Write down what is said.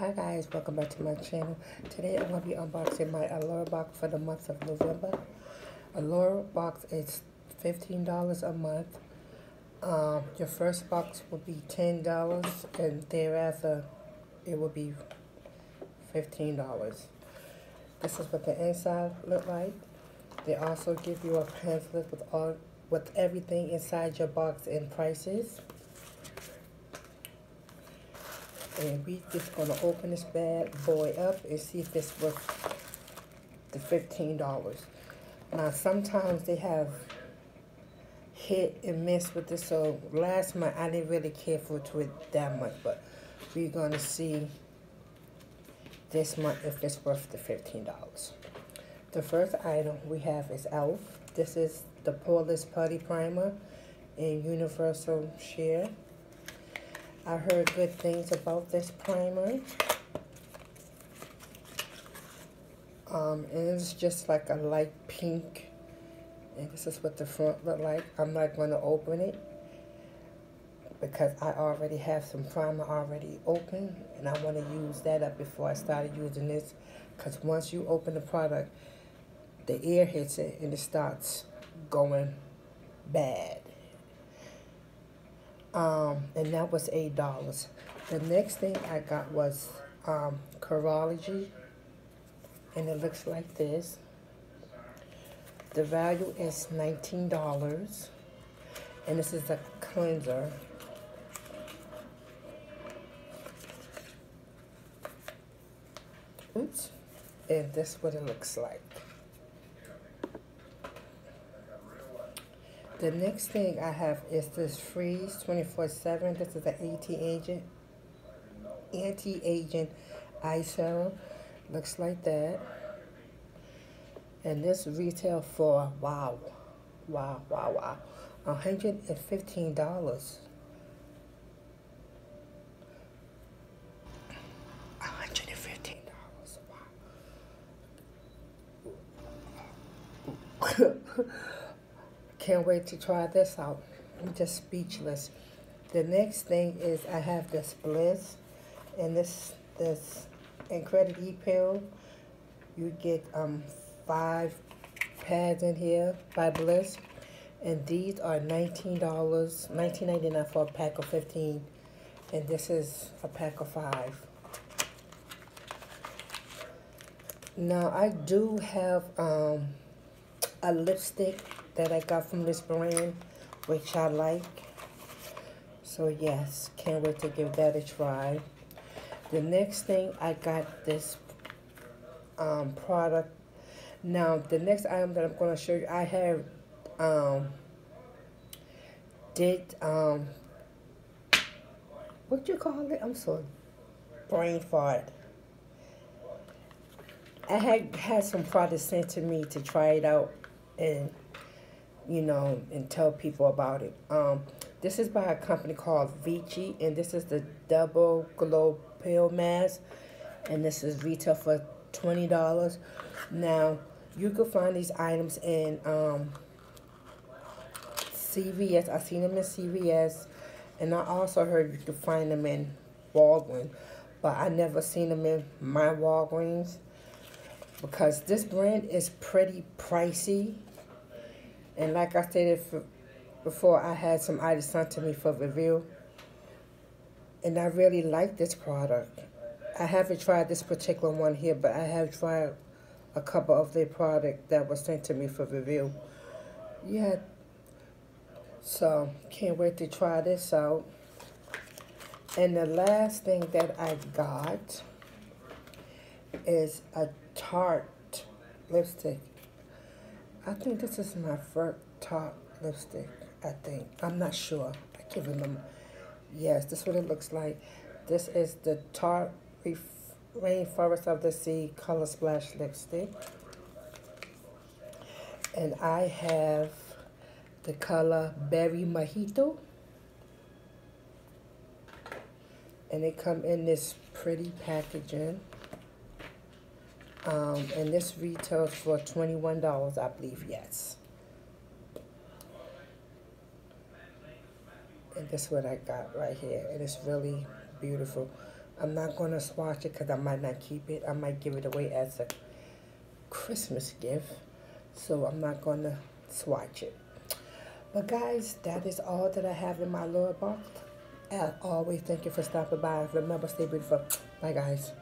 Hi guys, welcome back to my channel. Today I'm going to be unboxing my Allure box for the month of November. Allure box is $15 a month. Um, your first box will be $10 and thereafter it will be $15. This is what the inside look like. They also give you a pamphlet with all with everything inside your box and prices. And we just gonna open this bad boy up and see if it's worth the $15. Now sometimes they have hit and miss with this. So last month I didn't really care for it that much, but we're gonna see this month if it's worth the $15. The first item we have is e.l.f. This is the Poreless Putty Primer in Universal Sheer. I heard good things about this primer. Um, and it's just like a light pink. And this is what the front look like. I'm not going to open it because I already have some primer already open. And I want to use that up before I started using this. Because once you open the product, the air hits it and it starts going bad um, and that was eight dollars. The next thing I got was um, Curology, and it looks like this. The value is nineteen dollars, and this is a cleanser. Oops, and this is what it looks like. The next thing I have is this Freeze 24-7. This is an anti-agent anti-aging eye serum. Looks like that. And this retail for, wow, wow, wow, wow, $115. $115, wow. Can't wait to try this out. I'm just speechless. The next thing is I have this Bliss and this this Incredible peel. You get um five pads in here by Bliss. And these are $19, $19.99 for a pack of 15. And this is a pack of five. Now I do have um, a lipstick that I got from this brand, which I like. So yes, can't wait to give that a try. The next thing, I got this um, product. Now, the next item that I'm going to show you, I have um, did, um, what you call it? I'm sorry, brain fart. I had had some products sent to me to try it out, and you know, and tell people about it. Um, this is by a company called Vichy, and this is the Double Glow Peel Mask, and this is retail for $20. Now, you can find these items in um, CVS. I've seen them in CVS, and I also heard you can find them in Walgreens, but I never seen them in my Walgreens because this brand is pretty pricey and like I stated before, I had some items sent to me for review. And I really like this product. I haven't tried this particular one here, but I have tried a couple of their product that was sent to me for review. Yeah. So, can't wait to try this out. And the last thing that I got is a Tarte lipstick. I think this is my first Tarte lipstick, I think. I'm not sure. I can't remember. Yes, this is what it looks like. This is the Tarte Rainforest of the Sea Color Splash lipstick. And I have the color Berry Mojito. And they come in this pretty packaging. Um, and this retails for $21, I believe, yes. And this is what I got right here. And it's really beautiful. I'm not going to swatch it because I might not keep it. I might give it away as a Christmas gift. So I'm not going to swatch it. But guys, that is all that I have in my little box. As always, thank you for stopping by. Remember, stay beautiful. Bye, guys.